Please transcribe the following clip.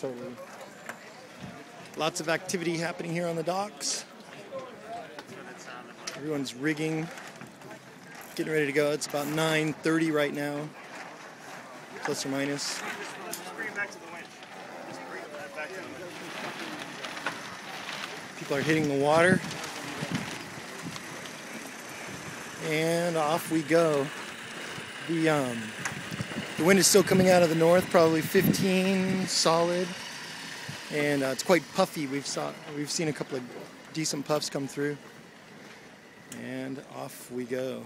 totally. Lots of activity happening here on the docks. Everyone's rigging, getting ready to go. It's about 9:30 right now, plus or minus. People are hitting the water. And off we go. The um, the wind is still coming out of the north, probably 15 solid, and uh, it's quite puffy. We've saw we've seen a couple of decent puffs come through, and off we go.